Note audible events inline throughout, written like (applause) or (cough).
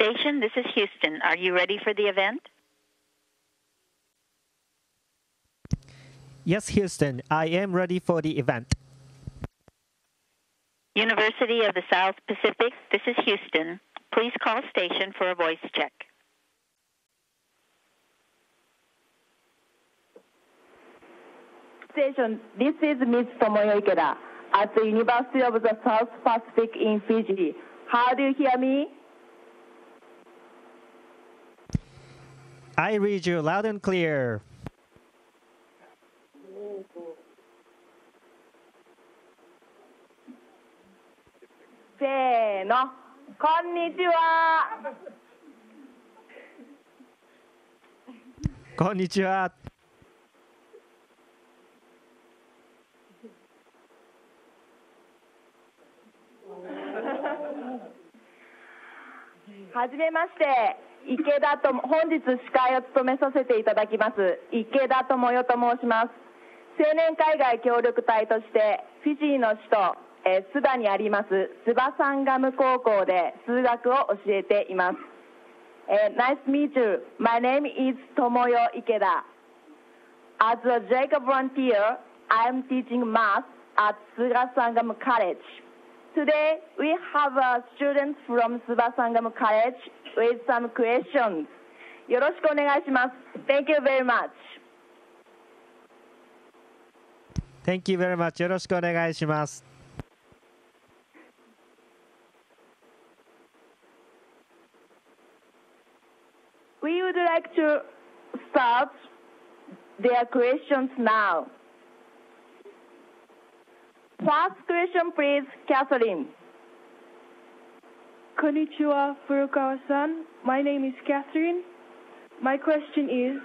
station, this is Houston. Are you ready for the event? Yes, Houston, I am ready for the event. University of the South Pacific, this is Houston. Please call station for a voice check. Station, this is Ms. Tomoyo Ikeda at the University of the South Pacific in Fiji. How do you hear me? I read you loud and clear. Say no. こんにちは。こんにちは。はじめまして。池田と本日司会を務めさせていただきます池田智代と申します。青年海外協力隊としてフィジーの首都えスダにありますスバサンガム高校で数学を教えています。え Nice meet you. My name is 池田 I am teaching math at Suga Sangam ッジ Today, we have a student from Suva Sangam College with some questions. Thank you very much. Thank you very much. We would like to start their questions now. First question, please, Catherine. Konnichiwa, Furukawa-san. My name is Catherine. My question is,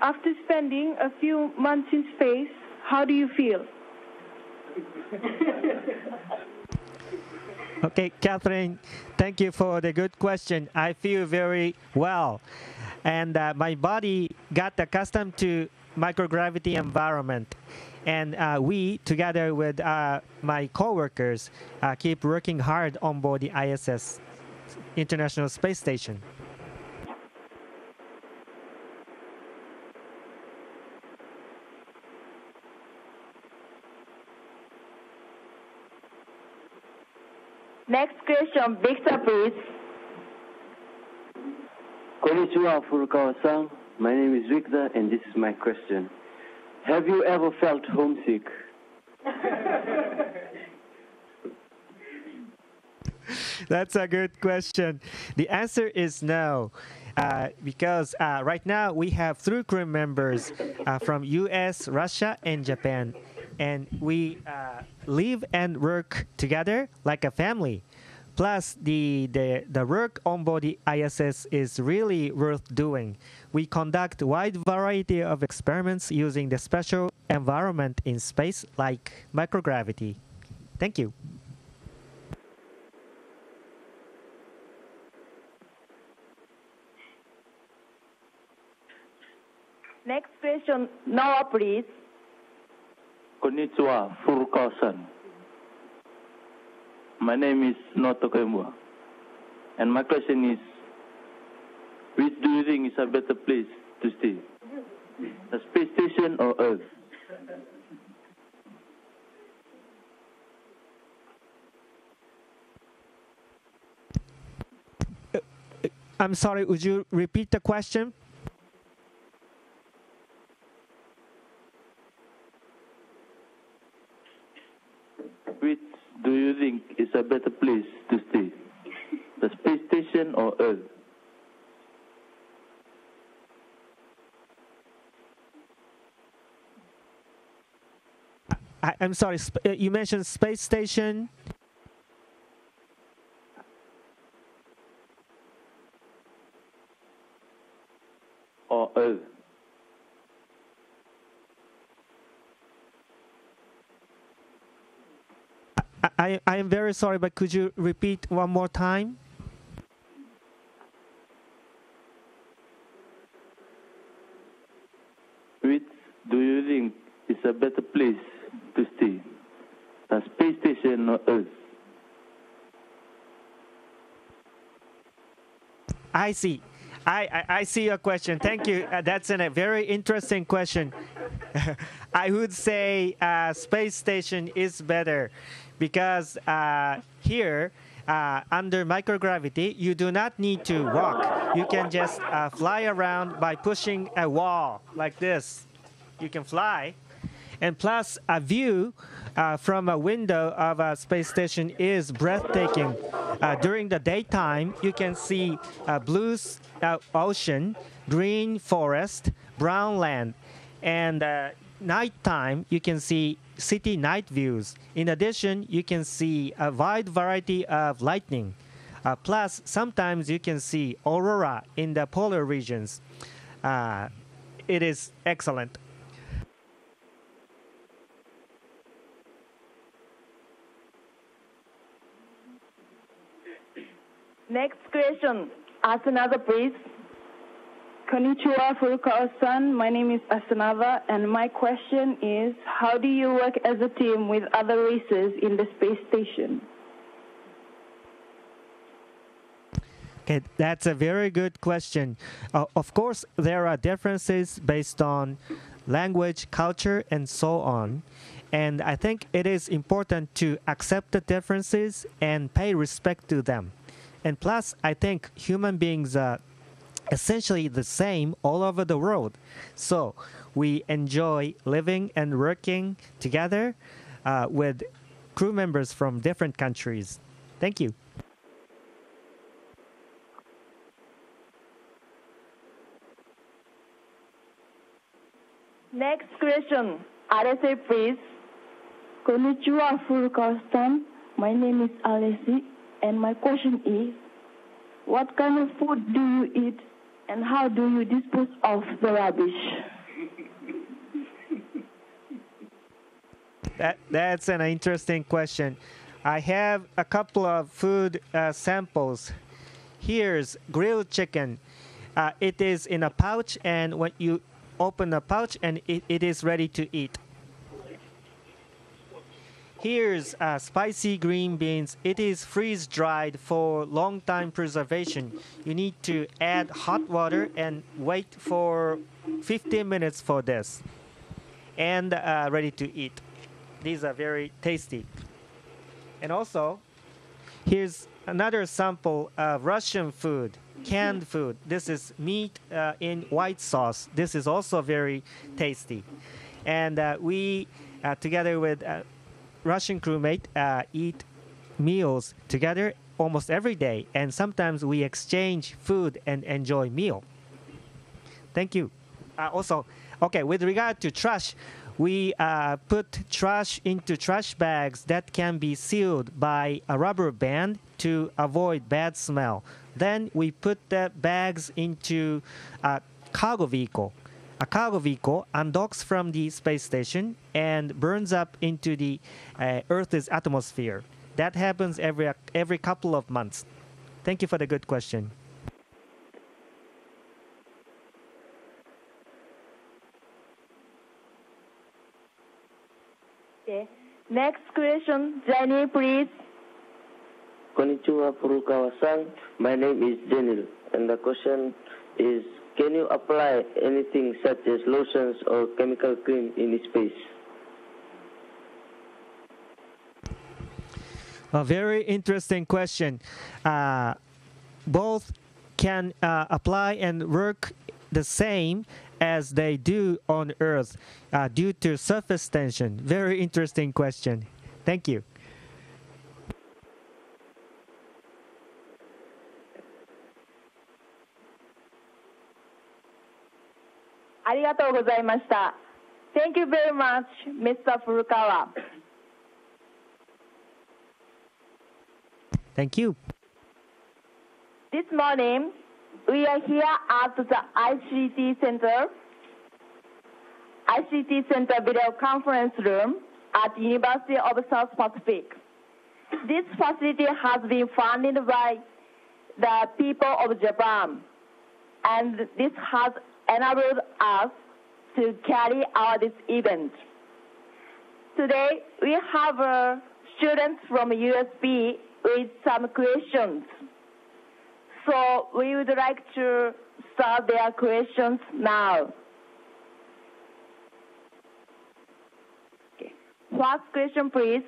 after spending a few months in space, how do you feel? (laughs) okay, Catherine, thank you for the good question. I feel very well. And uh, my body got accustomed to microgravity environment. And uh, we, together with uh, my coworkers, uh, keep working hard on board the ISS, International Space Station. Next question, Victor, please. こんにちは、古川さん。My name is Victor, and this is my question. Have you ever felt homesick? That's a good question. The answer is no. Uh, because uh, right now we have three crew members uh, from US, Russia, and Japan. And we uh, live and work together like a family. Plus, the, the, the work on body ISS is really worth doing. We conduct wide variety of experiments using the special environment in space like microgravity. Thank you. Next question, Noah, please. Konnichiwa, Furukawa-san. My name is Noto Kemua. And my question is, which do you think is a better place to stay? The space station or Earth? Uh, uh, I'm sorry, would you repeat the question? Which do you think is a better place to stay? The space station or Earth? I, I'm sorry, uh, you mentioned space station. Or Earth? I, am very sorry, but could you repeat one more time? Which do you think is a better place to stay? A space station or Earth? I see. I, I, I see your question. Thank you. Uh, that's an, a very interesting question. (laughs) I would say uh, space station is better because uh, here uh, under microgravity you do not need to walk. You can just uh, fly around by pushing a wall like this. You can fly, and plus a view uh, from a window of a space station is breathtaking. Uh, during the daytime, you can see uh, blue uh, ocean, green forest, brown land, and uh, nighttime you can see city night views. In addition, you can see a wide variety of lightning. Uh, plus, sometimes you can see aurora in the polar regions. Uh, it is excellent. Next question. Another, please. Konnichiwa, Furukawa-san. My name is Asanava, and my question is, how do you work as a team with other races in the space station? Okay, that's a very good question. Uh, of course, there are differences based on language, culture, and so on. And I think it is important to accept the differences and pay respect to them. And plus, I think human beings are essentially the same all over the world. So we enjoy living and working together uh, with crew members from different countries. Thank you. Next question. Alessi, please. Konnichiwa, Furukawa-san. My name is Alessi, and my question is, what kind of food do you eat, and how do you dispose of the rubbish? That, that's an interesting question. I have a couple of food uh, samples. Here's grilled chicken. Uh, it is in a pouch, and when you open the pouch, and it, it is ready to eat. Here's uh, spicy green beans. It is freeze dried for long time preservation. You need to add hot water and wait for 15 minutes for this, and uh, ready to eat. These are very tasty. And also, here's another sample of Russian food, canned food. This is meat uh, in white sauce. This is also very tasty. And uh, we, uh, together with Russian crewmate, uh, eat meals together almost every day. And sometimes we exchange food and enjoy meal. Thank you. Uh, also, okay, with regard to trash, we uh, put trash into trash bags that can be sealed by a rubber band to avoid bad smell. Then we put the bags into a cargo vehicle. A cargo vehicle undocks from the space station and burns up into the uh, Earth's atmosphere. That happens every every couple of months. Thank you for the good question. Okay. Next question. Jenny, please. Konnichiwa, Furukawa-san. My name is Jenil, and the question is, can you apply anything such as lotions or chemical cream in space? A very interesting question. Uh, both can uh, apply and work the same as they do on Earth uh, due to surface tension. Very interesting question. Thank you. ありがとうございました。Thank you very much, Mr. Furukawa. Thank you. This morning, we are here at the ICT Center, ICT Center Video Conference Room at University of South Pacific. This facility has been funded by the people of Japan, and this has enabled us to carry out this event. Today, we have uh, students from USP with some questions. So we would like to start their questions now. Okay. First question, please.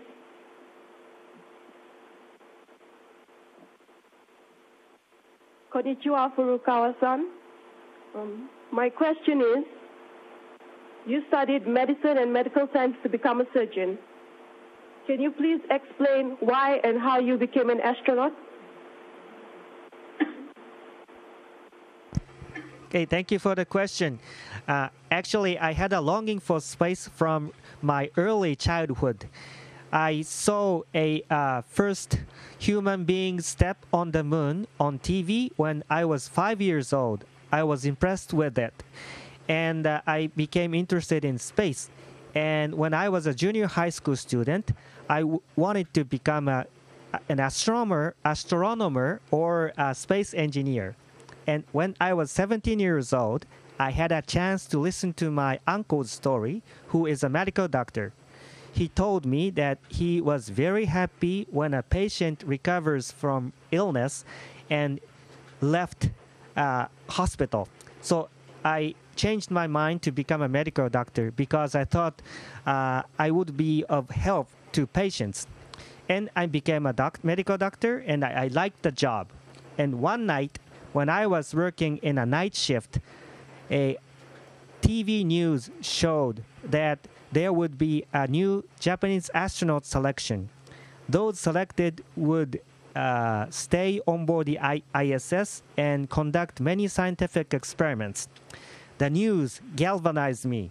Konnichiwa, Furukawa-san. Um, my question is, you studied medicine and medical science to become a surgeon. Can you please explain why and how you became an astronaut? Okay, thank you for the question. Uh, actually, I had a longing for space from my early childhood. I saw a uh, first human being step on the moon on TV when I was five years old. I was impressed with it, and uh, I became interested in space. And when I was a junior high school student, I w- wanted to become a, an astronomer, astronomer, or a space engineer. And when I was 17 years old, I had a chance to listen to my uncle's story, who is a medical doctor. He told me that he was very happy when a patient recovers from illness and left uh, hospital. So I changed my mind to become a medical doctor because I thought uh, I would be of help to patients. And I became a doc- medical doctor and I, I liked the job. And one night, when I was working in a night shift, a TV news showed that there would be a new Japanese astronaut selection. Those selected would uh, stay on board the ISS and conduct many scientific experiments. The news galvanized me,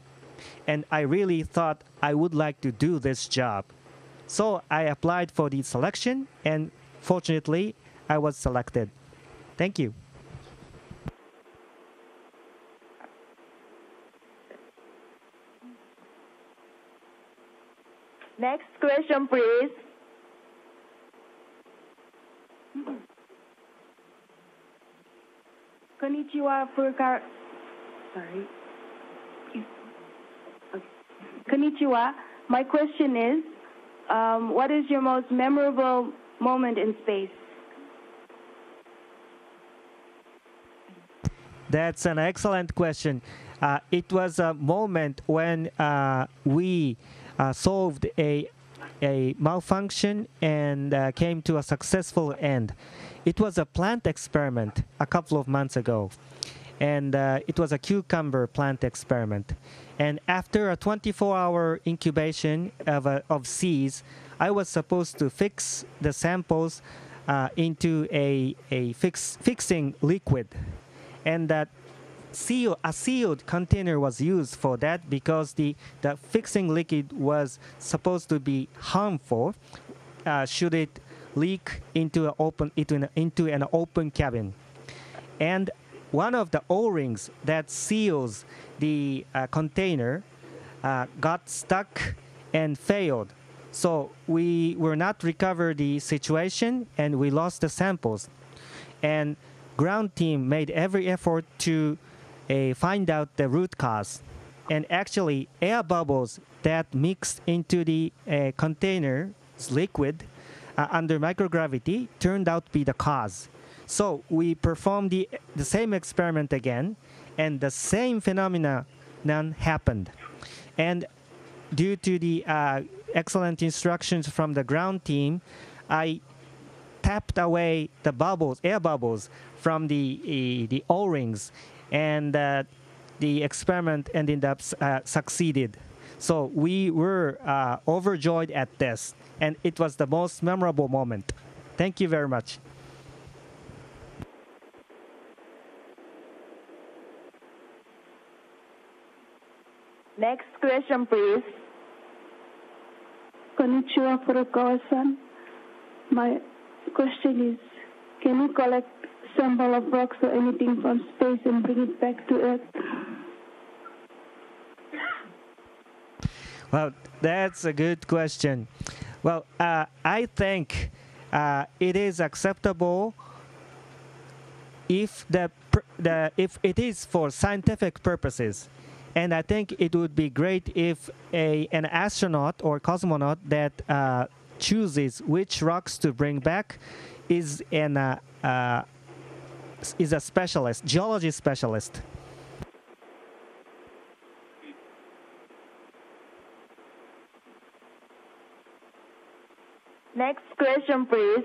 and I really thought I would like to do this job. So I applied for the selection, and fortunately, I was selected. Thank you. Next question, please. Konnichiwa, Furukawa. Sorry. Konnichiwa. My question is, um, what is your most memorable moment in space? That's an excellent question. Uh, it was a moment when uh, we uh, solved a a malfunction and uh, came to a successful end. It was a plant experiment a couple of months ago, and uh, it was a cucumber plant experiment. And after a 24-hour incubation of, uh, of seeds, I was supposed to fix the samples uh, into a, a fix, fixing liquid, and that a sealed container was used for that because the, the fixing liquid was supposed to be harmful uh, should it leak into an open into an, into an open cabin. And one of the o-rings that seals the uh, container uh, got stuck and failed. So we were not recover the situation and we lost the samples. And ground team made every effort to uh, find out the root cause. And actually, air bubbles that mixed into the uh, container's liquid uh, under microgravity turned out to be the cause. So we performed the, the same experiment again, and the same phenomenon happened. And due to the uh, excellent instructions from the ground team, I tapped away the bubbles, air bubbles, from the uh, the O-rings, and uh, the experiment ended up uh, succeeded. So we were uh, overjoyed at this, and it was the most memorable moment. Thank you very much. Next question, please. Konnichiwa, Furukawa-san. My question is, can you collect sample of rocks or anything from space and bring it back to Earth? Well, that's a good question. Well, uh, I think uh, it is acceptable if the, the if it is for scientific purposes, and I think it would be great if a an astronaut or cosmonaut that uh, chooses which rocks to bring back is an uh, uh, is a specialist, geology specialist. Next question, please.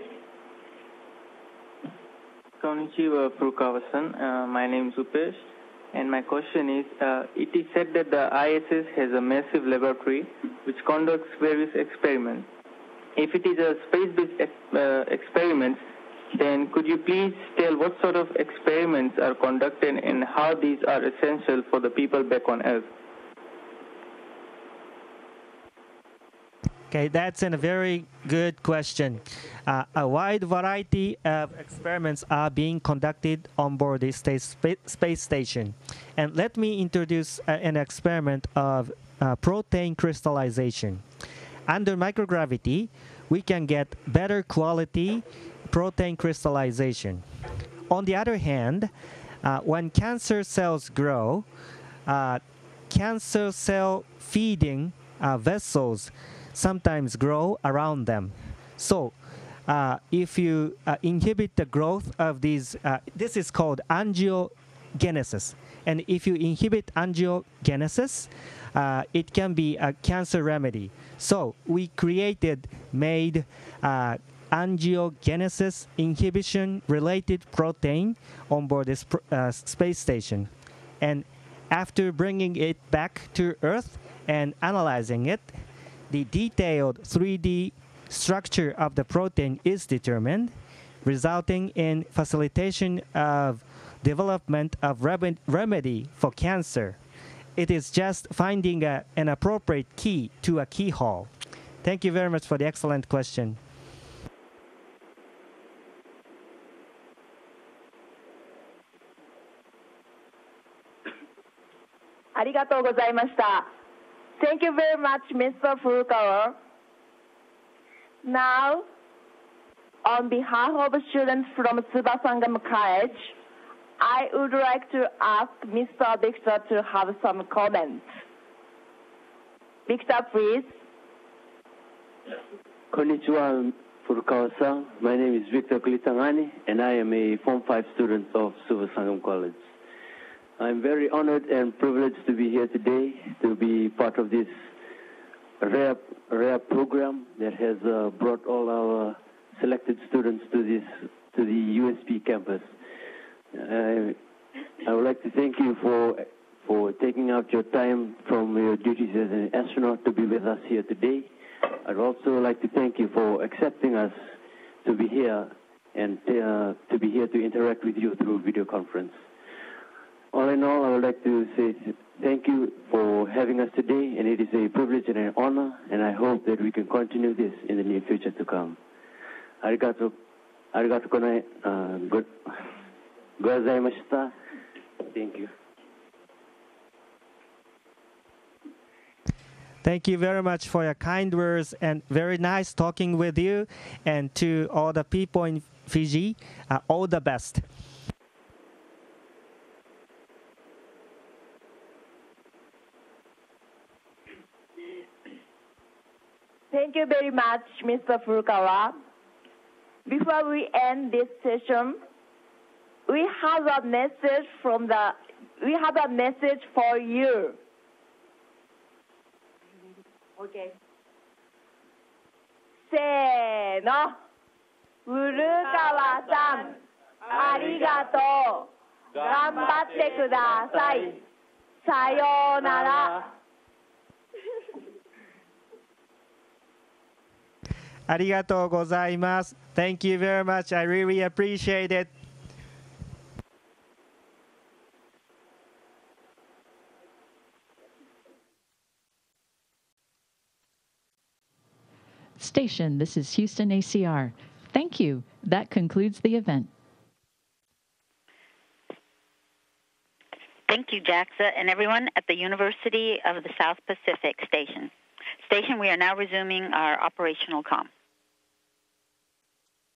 Konnichiwa, Furukawa-san. Uh, my name is Upesh, and my question is, uh, it is said that the ISS has a massive laboratory which conducts various experiments. If it is a space-based ex- uh, experiments, then could you please tell what sort of experiments are conducted and how these are essential for the people back on Earth? Okay, that's a very good question. Uh, a wide variety of experiments are being conducted on board the space, station. And let me introduce uh, an experiment of uh, protein crystallization. Under microgravity, we can get better quality protein crystallization. On the other hand, uh, when cancer cells grow, uh, cancer cell feeding uh, vessels sometimes grow around them. So, uh, if you uh, inhibit the growth of these, uh, this is called angiogenesis. And if you inhibit angiogenesis, uh, it can be a cancer remedy. So, we created, made uh, angiogenesis inhibition related protein on board this uh, space station. And after bringing it back to Earth and analyzing it, the detailed 3D structure of the protein is determined, resulting in facilitation of development of remedy for cancer. It is just finding a, an appropriate key to a keyhole. Thank you very much for the excellent question. あ Thank you very much, Mr. Furukawa. Now, on behalf of students from Suva Sangam College, I would like to ask Mr. Victor to have some comments. Victor, please. こんにちは、Furukawa-san. My name is Victor Klitangani, and I am a Form 5 student of Suva Sangam College. I'm very honored and privileged to be here today to be part of this rare, rare program that has uh, brought all our selected students to this to the USP campus. I, I would like to thank you for for taking out your time from your duties as an astronaut to be with us here today. I'd also like to thank you for accepting us to be here and uh, to be here to interact with you through video conference. All in all, I would like to say thank you for having us today, and it is a privilege and an honor, and I hope that we can continue this in the near future to come. Arigato, arigato konai, uh, gozaimashita. Thank you. Thank you very much for your kind words and very nice talking with you. And to all the people in Fiji, uh, all the best. Thank you very much, Mr. Furukawa. Before we end this session, we have a message from the, we have a message for you. Okay. せーの。古川さん、ありがとう。頑張ってください。さようなら。 ありがとうございます。Thank you very much. I really appreciate it. Station, this is Houston ACR. Thank you. That concludes the event. Thank you, JAXA, and everyone at the University of the South Pacific Station. Station, we are now resuming our operational comm.